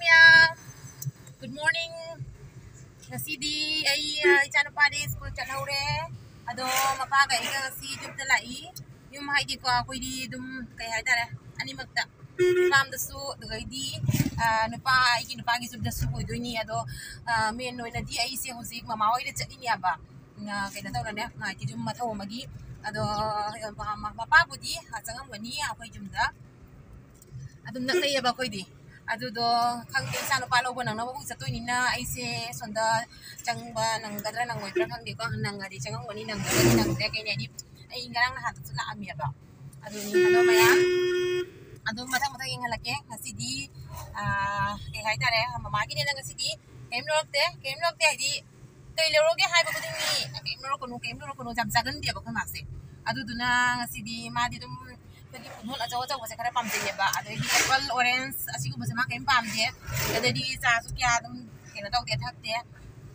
Mia. Good morning. Kasi di ay chan pa di sa chat na. Ado mapagay ka si Jup na lai. Yung mga hindi ko ako di dum kay Haida. Eh. Ani magta. Mam da su do gay di. Ah, no pa ay kinupagi sub da su ko do ni ado. May no na di ay si Jose mamawag na chat niya ba. Nga kay na na nga hindi dum matawa magi. Ado mapapagod di. At sa ngamwa ni ako hindi da. Ado nak kaya aba ko di. အဒုဒိုခန့်တင်ဆန်ပါလို့ဘနနဘူးစတူနီနာအိစေစွန်ဒါချန်ဘာနန်ကဒရနန်ဝိပရခန့်ဒီကဟန်နန်ကဒီချန်ကဝနီနန်ကဒီနန်တဲ့ကိနေဒီအိင်္ဂလန်နဟတ်စနအမီဘာအဒုနီဟဒိုမယံအဒုမတမတကင်းဟလကေခစီဒီအာအဟိုင်တရဲဟမမာကိနေနန်ကစီဒီကေမလော့တဲ့ကေမလော့တဲ့ဒီကေလရိုကေဟိုင်ဘူဒီနီကေမလော့ကနုကေမလော့ကနုဂျမ်ဇာဂန်ဒီဘခမဆေအဒုဒနာစီဒီမာဒီဒု jadi mulut aja wajah wajah kena pamjeh ya pak. Ada di level orange asli gue bisa makan pamjeh ada di sasuk ya tuh kena tau dia tak dia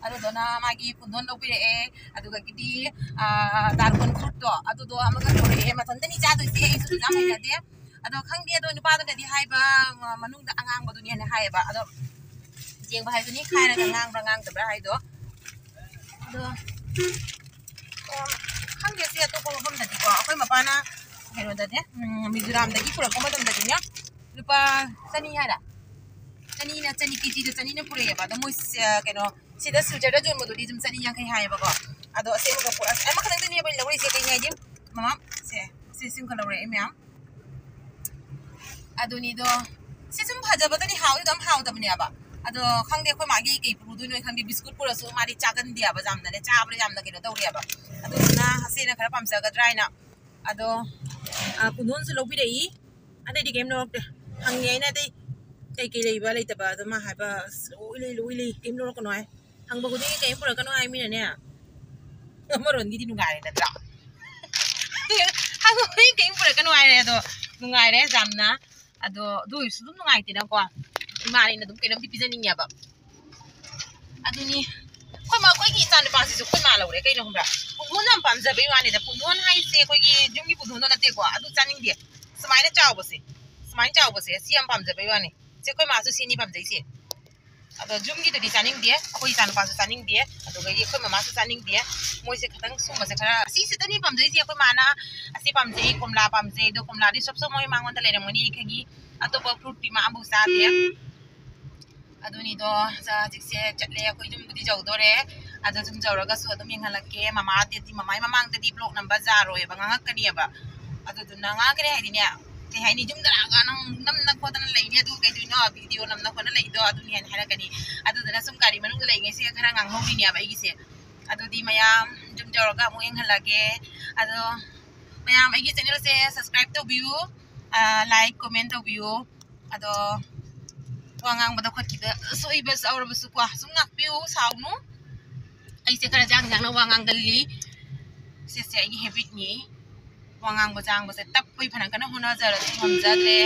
ada dona magi pun dona opir eh, eh. ada gak gini darbon ah, kuto ada doa amak gak boleh eh macam ni jadi sih itu tidak mungkin dia ada kang dia. Tuh nyapa tuh jadi hai bang ah, manung dah angang bodoh ni hanya hai bang ada jeng bahaya tuh ni kaya um, dah angang angang tuh berhai tuh ada kang dia sih tuh kalau pun tadi kok aku mau panah tau dia thak dia. Ado dona magi punhon lo pire e. Ado ka kiti darkon fruit to. Ado do amaga pire e matan tani ja do isi e isu jam ina dia. Ado khang dia do ni pa do di hai ba manung da angang ba dunia ne hai ba. Ado jeng ba hai do ni khai na ngang ba ngang da ba hai do. Ado khang dia si ato ko bam da di ko. Akoy mapana ꯀꯩꯅꯣꯗꯅꯦ ꯃꯤꯖꯣꯔꯥꯝꯗꯒꯤ ꯄꯨꯔꯛꯄ ꯃꯇꯝꯗꯗꯤꯅꯦ ꯂꯨꯄꯥ ꯆꯅꯤ ꯍꯥꯏꯔ ꯆꯅꯤꯅ ꯆꯅꯤ ꯀꯦꯖꯤꯗ ꯆꯅꯤꯅ ꯄꯨꯔꯛꯑꯦꯕ ꯑꯗꯣ ꯃꯣꯏ ꯀꯩꯅꯣ ꯁꯤꯗ ꯁꯤꯜꯆꯔꯗ ꯌꯣꯟꯕꯗꯨꯗꯤ ꯑꯗꯨꯝ ꯆꯅꯤ ꯌꯥꯡꯈꯩ ꯍꯥꯏꯌꯦꯕꯀꯣ ꯑꯗꯣ ꯑꯁꯦꯡꯕꯒ ꯄꯨꯔꯛ ꯑꯃꯈꯛꯇꯪꯗꯅꯦꯕ ꯂꯧꯔꯤꯁꯦ ꯀꯩ ꯍꯥꯏꯗꯤ ꯃꯃꯥ ꯁꯦ ꯁꯤ ꯁꯤꯝꯈ ꯂꯧꯔꯛꯑꯦ ꯃꯌꯥꯝ ꯑꯗꯨꯅꯤꯗꯣ ꯁꯤ ꯁꯨꯝ ꯐꯖꯕꯗꯗꯤ ꯍꯥꯎꯗꯤ ꯑꯗꯨꯝ ꯍꯥꯎꯗꯕꯅꯦꯕ ꯑꯗꯣ ꯈꯪꯗꯦ ꯑꯩꯈꯣꯏ ꯃꯥꯒꯤ ꯀꯩ ꯄꯨꯗꯣꯏꯅꯣ ꯈꯪꯗꯦ ꯕꯤꯁꯀꯨꯠ ꯄꯨꯔꯁꯨ ꯃꯥꯗꯤ ꯆꯥꯒꯟꯗꯦꯕ ꯌꯥꯝꯅꯅꯦ ꯆꯥꯕꯗ ꯌꯥꯝꯅ ꯀꯩꯅꯣ ꯇꯧꯔꯦꯕ ꯑꯗꯨꯗꯨꯅ ꯍꯁꯦꯅ ꯈꯔ ꯄꯥꯝꯖꯒꯗ꯭ꯔꯥ ꯍꯥꯏꯅ ꯑꯗꯣ à cũng sẽ lâu bị đấy anh đây đi game nó kìa hàng ngày này đây cái cái này bà lấy tập đó mà hai bà lôi lôi game nó có nói. Hàng bà cũng thấy cái game của nó có nói mình nè? Mà rồi đi đi nung này nè đó hàng bà thấy game của nó có nói này đó nung đấy giảm nè à đó đôi số nung này thì nó qua mà này nó đúng cái nó thì bây giờ nhìn nhá bà. À đó nè ꯑꯩꯈꯣꯏ ꯃꯥ ꯑꯩꯈꯣꯏꯒꯤ ꯏꯆꯥ ꯅꯨꯄꯥꯁꯤꯁꯨ ꯑꯩꯈꯣꯏ ꯃꯥ ꯂꯧꯔꯦ ꯀꯩꯅꯣ ꯈꯪꯕ꯭ꯔꯥ ꯄꯨꯡꯗꯣꯟ ꯌꯥꯝ ꯄꯥꯝꯖꯕꯩ ꯋꯥꯅꯤꯗ ꯄꯨꯡꯗꯣꯟ ꯍꯥꯏꯁꯦ ꯑꯩꯈꯣꯏꯒꯤ ꯌꯨꯝꯒꯤ ꯄꯨꯡꯗꯣꯟꯗꯣ ꯅꯠꯇꯦꯀꯣ ꯑꯗꯨ ꯆꯥꯅꯤꯡꯗꯦ ꯁꯨꯃꯥꯏꯅ ꯆꯥꯎꯕꯁꯦ ꯁꯨꯃꯥꯏꯅ ꯆꯥꯎꯕꯁꯦ ꯁꯤ ꯌꯥꯝ ꯄꯥꯝꯖꯕꯩ ꯋꯥꯅꯤ ꯁꯤ ꯑꯩꯈꯣꯏ ꯃꯥꯁꯨ ꯁꯤꯅꯤ ꯄꯥꯝꯖꯩꯁꯦ ꯑꯗꯣ ꯌꯨꯝꯒꯤꯗꯨꯗꯤ ꯆꯥꯅꯤꯡꯗꯦ ꯑꯩꯈꯣꯏ ꯏꯆꯥꯅꯨꯄꯥꯁꯨ ꯆꯥꯅꯤꯡꯗꯦ ꯑꯗꯨꯒꯗꯤ ꯑꯩꯈꯣꯏ ꯃꯃꯥꯁꯨ ꯆꯥꯅꯤꯡꯗꯦ ꯃꯣꯏꯁꯦ ꯈꯤꯇꯪ ꯁꯨꯝꯕꯁꯦ ꯈꯔ ꯑꯁꯤꯁꯤꯗꯅꯤ ꯄꯥꯝꯖꯩꯁꯦ ꯑꯩꯈꯣꯏ ꯃꯥꯅ ꯑꯁꯤ ꯄꯥꯝꯖꯩ ꯀꯣꯝꯂꯥ ꯄꯥꯝꯖꯩ ꯑꯗꯣ ꯀꯣꯝꯂꯥꯗꯤ ꯁꯣꯞ ꯁꯣꯞ ꯃꯣꯏ ꯃꯉꯣꯟꯗ ꯂꯩꯔꯝꯒꯅꯤ ꯑꯩꯈꯣꯏꯒꯤ ꯑꯇꯣꯞꯄ ꯐ꯭ꯔꯨꯠꯇꯤ ꯃꯥ ꯑꯃꯐꯥꯎ ꯆꯥꯗꯦ ꯑꯗꯨꯅꯤꯗꯣ ꯍꯧꯖꯤꯛꯁꯦ ꯆꯠꯂꯦ ꯑꯩꯈꯣꯏ ꯌꯨꯝꯕꯨꯗꯤ ꯌꯧꯗꯣꯔꯦ ꯑꯗꯣ ꯁꯨꯝ ꯌꯧꯔꯒꯁꯨ ꯑꯗꯨꯝ ꯌꯦꯡꯍꯜꯂꯛꯀꯦ ꯃꯃꯥꯗꯗꯤ ꯃꯃꯥꯏ ꯃꯃꯥꯡꯗꯗꯤ ꯕ꯭ꯂꯣꯛ ꯅꯝꯕ ꯌꯥꯔꯣꯏꯕ ꯉꯥꯡꯉꯛꯀꯅꯤꯕ ꯑꯗꯨꯗꯨꯅ ꯉꯥꯡꯈ꯭ꯔꯦ ꯍꯥꯏꯗꯤꯅꯦ ꯀꯩ ꯍꯥꯏꯅꯤ ꯌꯨꯝꯗ ꯂꯥꯛꯑꯒ ꯅꯪ ꯅꯝꯅ ꯈꯣꯠꯇꯅ ꯂꯩꯅꯤ ꯑꯗꯨ ꯀꯩꯗꯣꯏꯅꯣ ꯚꯤꯗꯤꯑꯣ ꯅꯝꯅ ꯈꯣꯠꯅ ꯂꯩꯗꯣ ꯑꯗꯨꯅꯤ ꯍꯥꯏꯅ ꯍꯥꯏꯔꯛꯀꯅꯤ ꯑꯗꯨꯗꯨꯅ ꯁꯨꯝ ꯒꯥꯔꯤ ꯃꯅꯨꯡꯗ ꯂꯩꯉꯩꯁꯤꯒ ꯈꯔ ꯉꯥꯡꯍꯧꯔꯤꯅꯦꯕ ꯑꯩꯒꯤꯁꯦ ꯑꯗꯨꯗꯤ ꯃꯌꯥꯝ ꯌꯨꯝ ꯌꯧꯔꯒ ꯑꯃꯨꯛ ꯌꯦꯡꯍꯜꯂꯒꯦ ꯑꯗꯣ ꯃꯌꯥꯝ ꯑꯩꯒꯤ ꯆꯦꯅꯦꯜꯁꯦ ꯁꯕꯁꯀ꯭ꯔꯥꯏꯕ ꯇꯧꯕꯤꯌꯨ ꯂꯥꯏꯛ ꯀꯣꯃꯦꯟ ꯇꯧꯕꯤꯌꯨ ꯑꯗꯣ ꯋꯥ ꯉꯥꯡꯕꯗ ꯈꯣꯠꯈꯤꯕ ꯁꯣꯏꯕ ꯆꯥꯎꯔꯕꯁꯨ ꯀꯣ ꯁꯨꯝ ꯉꯥꯛꯄꯤꯌꯨ ꯁꯥꯎꯅꯨ ꯑꯩꯁꯦ ꯈꯔ ꯖꯥꯡ ꯖꯥꯡꯅ ꯋꯥ ꯉꯥꯡꯒꯜꯂꯤ ꯁꯤꯁꯦ ꯑꯩꯒꯤ ꯍꯦꯕꯤꯠꯅꯤ ꯋꯥ ꯉꯥꯡꯕ ꯖꯥꯡꯕꯁꯦ ꯇꯞꯄꯩ ꯐꯅ ꯀꯟꯅ ꯍꯣꯠꯅꯖꯔꯁꯨ ꯉꯝꯖꯗ꯭ꯔꯦ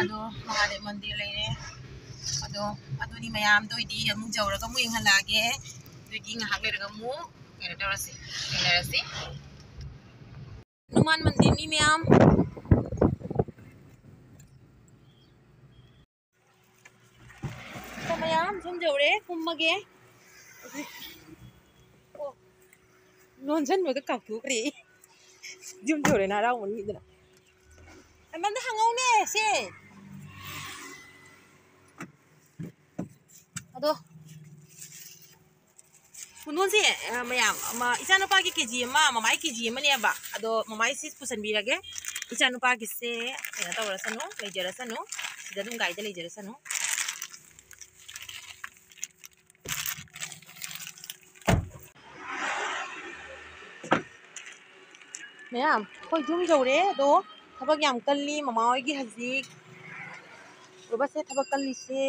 ꯑꯗꯣ ꯃꯍꯥꯗꯦꯕ ꯃꯟꯗꯤꯔ ꯂꯩꯔꯦ ꯑꯗꯣ ꯑꯗꯨꯅꯤ ꯃꯌꯥꯝꯗꯣ ꯑꯣꯏꯗꯤ ꯑꯃꯨꯛ ꯌꯧꯔꯒ ꯑꯃꯨꯛ ꯌꯦꯡꯍꯜꯂꯛꯑꯒꯦ ꯑꯗꯨꯗꯤ ꯉꯥꯏꯍꯥꯛ ꯂꯩꯔꯒ ꯑꯃꯨꯛ ꯀꯩꯅꯣ ꯇꯧꯔꯁꯤ ꯊꯦꯡꯅꯔꯁꯤ ꯍꯅꯨꯃꯥꯟ ꯃꯟꯗꯤꯔꯅꯤ ꯃꯌꯥꯝ ꯃꯌꯥꯝ ꯁꯨꯝ ꯌꯧꯔꯦ ꯀꯨꯝꯃꯒꯦ ꯂꯣꯟꯁꯤꯟꯕꯒ ꯀꯥꯎꯊꯣꯛꯈ꯭ꯔꯦ ꯌꯨꯝ ꯌꯧꯔꯦꯅ ꯍꯔꯥꯎꯕꯅꯤꯗꯅ ꯑꯩꯉꯣꯟꯗ ꯍꯪꯉꯧꯅꯦ ꯁꯦ ꯑꯗꯣ ꯄꯨꯟꯗꯣꯟꯁꯦ ꯃꯌꯥꯝ ꯏꯆꯥꯅꯨꯄꯥꯒꯤ ꯀꯦꯖꯤ ꯑꯃ ꯃꯃꯥꯏ ꯀꯦꯖꯤ ꯑꯃꯅꯦꯕ ꯑꯗꯣ ꯃꯃꯥꯏ ꯁꯤ ꯄꯨꯁꯟꯕꯤꯔꯒꯦ ꯏꯆꯥꯅꯨꯄꯥꯒꯤꯁꯦ ꯀꯩꯅꯣ ꯇꯧꯔꯁꯅꯨ ꯂꯩꯖꯔꯁꯅꯨ ꯁꯤꯗ ꯑꯗꯨꯝ ꯒꯥꯔꯤꯗ ꯂꯩꯖꯔꯁꯅꯨ ꯃꯌꯥꯝ ꯑꯩꯈꯣꯏ ꯌꯨꯝ ꯌꯧꯔꯦ ꯑꯗꯣ ꯊꯕꯛ ꯌꯥꯝ ꯀꯜꯂꯤ ꯃꯃꯥ ꯍꯣꯏꯒꯤ ꯍꯧꯖꯤꯛ ꯎꯔꯕꯁꯦ ꯊꯕꯛ ꯀꯜꯂꯤꯁꯦ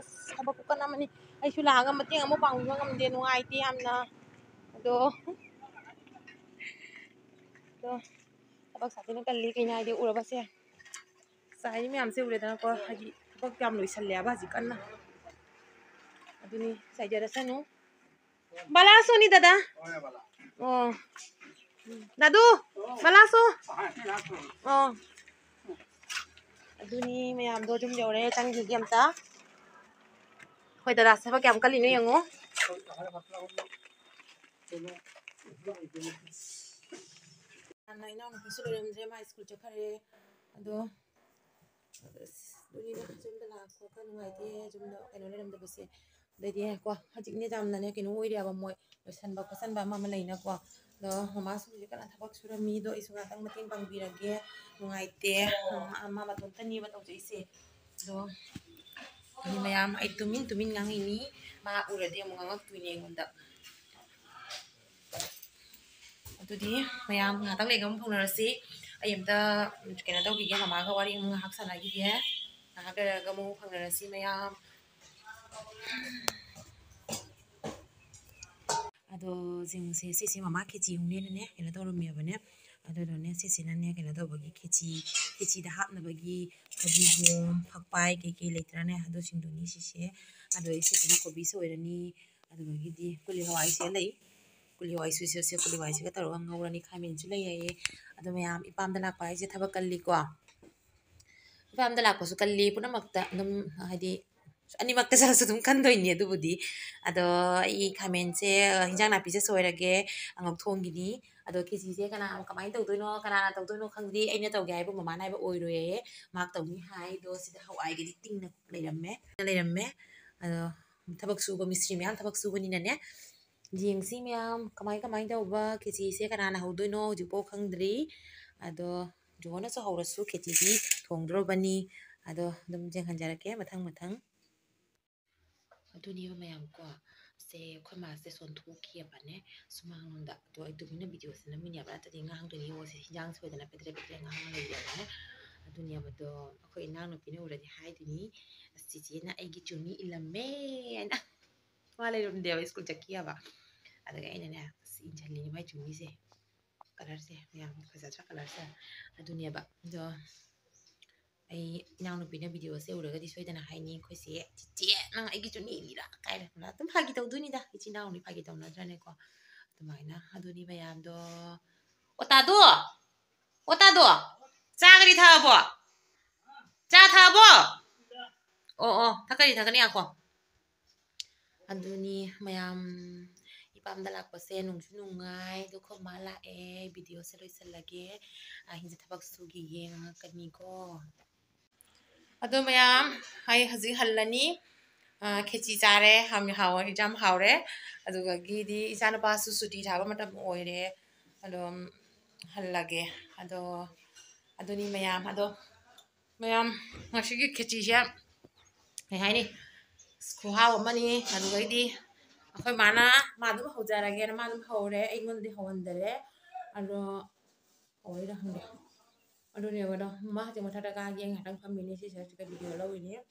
ꯑꯁ ꯊꯕꯛ ꯀꯨꯀꯟ ꯑꯃꯅꯤ ꯑꯩꯁꯨ ꯂꯥꯛꯑꯒ ꯃꯇꯦꯡ ꯑꯃꯨꯛ ꯄꯥꯡꯕꯤꯕ ꯉꯝꯗꯦ ꯅꯨꯡꯉꯥꯏꯇꯦ ꯌꯥꯝꯅ ꯑꯗꯣ ꯑꯗꯣ ꯊꯕꯛ ꯁꯥꯊꯤꯅ ꯀꯜꯂꯤ ꯀꯩꯅꯣ ꯍꯥꯏꯗꯤ ꯎꯔꯕꯁꯦ ꯆꯥꯏꯔꯤ ꯃꯌꯥꯝꯁꯦ ꯎꯔꯦꯗꯅꯀꯣ ꯍꯥꯏꯗꯤ ꯊꯕꯛ ꯌꯥꯝ ꯂꯣꯏꯁꯜꯂꯦ ꯍꯥꯏꯕ ꯍꯧꯖꯤꯛ ꯀꯟꯅ ꯑꯗꯨꯅꯤ ꯆꯥꯏꯖꯔꯁꯅꯨ ꯕꯂꯥꯁꯨꯅꯤ ꯗꯗꯥ ꯑꯣ Nadu, malaso. Ờ. Aduni mayam do jum yore chang gi gyam ta. Khoi da sa ba kyam gì ni yango. Anna ina no pisu lem je ma school che khare ado duni na jum da la ko ka nu ai de jum da kano lem da bese. Đây thì qua, hạt chính này làm là này cái nó uy đi à bọn mày, rồi săn bà có săn bà mà mà này nó qua. ꯑꯗꯣ ꯃꯃꯥꯁꯨ ꯍꯧꯖꯤꯛ ꯀꯟꯅ ꯊꯕꯛ ꯁꯨꯔꯝꯃꯤ ꯑꯗꯣ ꯑꯩꯁꯨ ꯉꯥꯛꯇꯪ ꯃꯇꯦꯡ ꯄꯥꯡꯕꯤꯔꯒꯦ ꯅꯨꯡꯉꯥꯏꯇꯦ ꯃꯥ ꯃꯇꯣꯝꯇꯅꯦꯕ ꯇꯧꯖꯩꯁꯦ ꯑꯗꯣ ꯃꯤ ꯃꯌꯥꯝ ꯑꯩ ꯇꯨꯃꯤꯟ ꯇꯨꯃꯤꯟ ꯉꯥꯡꯉꯤꯅꯤ ꯃꯥ ꯎꯔꯗꯤ ꯑꯃꯨꯛ ꯉꯥꯡꯉꯛꯇꯣꯏꯅꯦ ꯑꯩꯉꯣꯟꯗ ꯑꯗꯨꯗꯤ ꯃꯌꯥꯝ ꯉꯥꯛꯇꯪ ꯂꯩꯒ ꯑꯃꯨꯛ ꯐꯥꯎꯅꯔꯁꯤ ꯑꯩ ꯑꯝꯇ ꯀꯩꯅꯣ ꯇꯧꯈꯤꯒꯦ ꯃꯃꯥꯒ ꯋꯥꯔꯤ ꯑꯃꯨꯛ ꯉꯥꯏꯍꯥꯛ ꯁꯥꯟꯅꯈꯤꯒꯦ ꯉꯥꯏꯍꯥꯛ ꯂꯩꯔꯒ ꯑꯃꯨꯛ ꯐꯥꯎꯅꯔꯁꯤ ꯃꯌꯥꯝ ado jingse sisi mama khichi hungne ne ela to rom yaba ne ado do ne sisi na ne kela to bagi khichi khichi da hap na bagi bagi go phakpai ke ke letra ne ado sing do ni sisi ado sisi na kobi so era ni ado bagi di kuli hawai se lai kuli hawai su se se kuli hawai se ka taro ang ngora ni khamin chu lai ye ado mayam ipam da lak pai se thaba kalli ko ipam da lak ko su kalli puna makta nam hadi ꯑꯅꯤꯃꯛꯇ ꯆꯠꯂꯁꯨ ꯑꯗꯨꯝ ꯀꯟꯗꯣꯏꯅꯤ ꯑꯗꯨꯕꯨꯗꯤ ꯑꯗꯣ ꯑꯩ ꯈꯥꯃꯦꯟꯁꯦ ꯍꯤꯟꯖꯥꯡ ꯅꯥꯄꯤꯁꯦ ꯁꯣꯏꯔꯒꯦ ꯉꯧꯊꯣꯡꯒꯤꯅꯤ ꯑꯗꯣ ꯈꯦꯆꯤꯁꯦ ꯀꯅꯥ ꯀꯃꯥꯏꯅ ꯇꯧꯗꯣꯏꯅꯣ ꯀꯅꯥꯅ ꯇꯧꯗꯣꯏꯅꯣ ꯈꯪꯗꯦ ꯑꯩꯅ ꯇꯧꯒꯦ ꯍꯥꯏꯕ ꯃꯃꯥꯅ ꯍꯥꯏꯕ ꯑꯣꯏꯔꯣꯏꯌꯦ ꯃꯥꯛ ꯇꯧꯅꯤ ꯍꯥꯏ ꯑꯗꯣ ꯁꯤꯗ ꯍꯋꯥꯏꯒꯗꯤ ꯇꯤꯡꯅ ꯂꯩꯔꯝꯃꯦ ꯂꯩꯔꯝꯃꯦ ꯑꯗꯣ ꯊꯕꯛ ꯁꯨꯕ ꯃꯤꯁꯇ꯭ꯔꯤ ꯃꯌꯥꯝ ꯊꯕꯛ ꯁꯨꯕꯅꯤꯅꯅꯦ ꯌꯦꯡꯁꯤ ꯃꯌꯥꯝ ꯀꯃꯥꯏ ꯀꯃꯥꯏꯅ ꯇꯧꯕ ꯈꯦꯆꯤꯁꯦ ꯀꯅꯥꯅ ꯍꯧꯗꯣꯏꯅꯣ ꯍꯧꯖꯤꯛꯐꯥꯎ ꯈꯪꯗ꯭ꯔꯤ ꯑꯗꯣ ꯖꯣꯅꯁꯨ ꯍꯧꯔꯁꯨ ꯈꯦꯆꯤꯗꯤ ꯊꯣꯡꯗ꯭ꯔꯣꯕꯅꯤ ꯑꯗꯣ ꯑꯗꯨꯝ ꯌꯦꯡꯍꯟꯖꯔꯛꯀꯦ ꯃꯊꯪ ꯃꯊꯪ ꯑꯗꯨꯅꯦꯕ ꯃꯌꯥꯝ ꯀꯣ ꯁꯦ ꯑꯩꯈꯣꯏ ꯃꯥꯁꯦ ꯁꯣꯟꯊꯣꯛꯈꯤꯑꯕꯅꯦ ꯁꯨꯃꯥꯡꯂꯣꯝꯗ ꯑꯗꯣ ꯑꯩ ꯇꯨꯃꯤꯟꯅ ꯚꯤꯗꯤꯑꯣꯁꯦ ꯅꯝꯃꯤꯅꯦꯕ ꯅꯠꯇ꯭ꯔꯗꯤ ꯉꯥꯡꯗꯣꯏꯅꯤ ꯌꯦꯡꯉꯣꯁꯦ ꯍꯤꯟꯖꯥꯡ ꯁꯣꯏꯗꯅ ꯄꯦꯗ꯭ꯔꯦ ꯄꯦꯗ꯭ꯔꯦ ꯉꯥꯡ ꯂꯩꯔꯕꯅꯦ ꯑꯗꯨꯅꯦꯕꯗꯣ ꯑꯩꯈꯣꯏ ꯏꯅꯥꯎꯅꯨꯄꯤꯅ ꯎꯔꯗꯤ ꯍꯥꯏꯗꯣꯏꯅꯤ ꯆꯤꯆꯦꯅ ꯑꯩꯒꯤ ꯆꯨꯅꯤ ꯏꯜꯂꯝꯃꯦ ꯍꯥꯏꯅ ꯃꯥ ꯂꯩꯔꯝꯗꯦꯕ ꯁ꯭ꯀꯨꯜ ꯆꯠꯈꯤꯑꯕ ꯑꯗꯨꯒ ꯑꯩꯅꯅꯦ ꯏꯟꯁꯤꯜꯂꯤꯅꯤ ꯃꯥꯏ ꯆꯨꯅꯤꯁꯦ ꯀꯂꯔꯁꯦ ꯌꯥꯝ ꯐꯖꯗ꯭ꯔꯥ ꯀꯂꯔꯁꯦ ꯑꯗꯨꯅꯦꯕ ꯑꯗꯣ ꯑꯩ ꯏꯅꯥꯎꯅꯨꯄꯤꯅ ꯚꯤꯗꯤꯑꯣꯁꯦ ꯎꯔꯒꯗꯤ ꯁꯣꯏꯗꯅ ꯍꯥꯏꯅꯤ ꯑꯩꯈꯣꯏꯁꯦ ꯆꯤꯆꯦ ꯅꯪ ꯑꯩꯒꯤ ꯆꯨꯅꯤ ꯏꯜꯂꯤꯔꯥ ꯀꯥꯏꯅ ꯑꯗꯨꯝ ꯐꯥꯒꯤ ꯇꯧꯗꯣꯏꯅꯤꯗ ꯏꯆꯤꯟ ꯏꯅꯥꯎꯅꯤ ꯐꯥꯒꯤ ꯇꯧꯅꯗ꯭ꯔꯅꯦꯀꯣ ꯑꯗꯨꯃꯥꯏꯅ ꯑꯗꯨꯅꯤ ꯃꯌꯥꯝꯗꯣ ꯑꯣꯇꯥꯗꯣ ꯑꯣꯇꯥꯗꯣ ꯆꯥꯒꯗꯤ ꯊꯛꯑꯕꯣ ꯆꯥ ꯊꯛꯑꯕꯣ ꯑꯣ ꯑꯣ ꯊꯛꯀꯅꯤ ꯊꯛꯀꯅꯤ ꯉꯥꯛꯈꯣ ꯑꯗꯨꯅꯤ ꯃꯌꯥꯝ ꯏꯄꯥꯝꯗ ꯂꯥꯛꯄꯁꯦ ꯅꯨꯡꯁꯨ ꯅꯨꯡꯉꯥꯏ ꯑꯗꯣ ꯈꯣꯏ ꯂꯥꯛꯑꯦ ꯚꯤꯗꯤꯑꯣꯁꯦ ꯂꯣꯏꯁꯤꯜꯂꯒꯦ ꯑꯍꯤꯡꯁꯦ ꯊꯕꯛ अदो मैम हाई हजी खेची चारे हम हाव एग्ज़ाम हावरे अदुगा गीदी इचान पासु सुटी थाबा मतलब ओइरे मैम अदो मैम मशी की खेची से हाइनी खुहाव मनी माना मादुम हौजारगे मादुम हौरे एगोंदी हौंदरे अदो ओइरा हंगे Aduh ni apa dah? Mah cuma tak ada kaki yang ada kami ni sih saya cakap video lalu ini. Ya.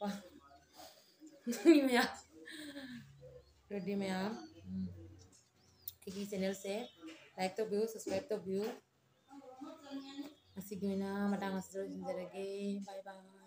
Wah, ni mea. Ready mea. Kiki channel saya, like to view, subscribe to view. Masih gimana? Mata masih terus jaga. Bye bye.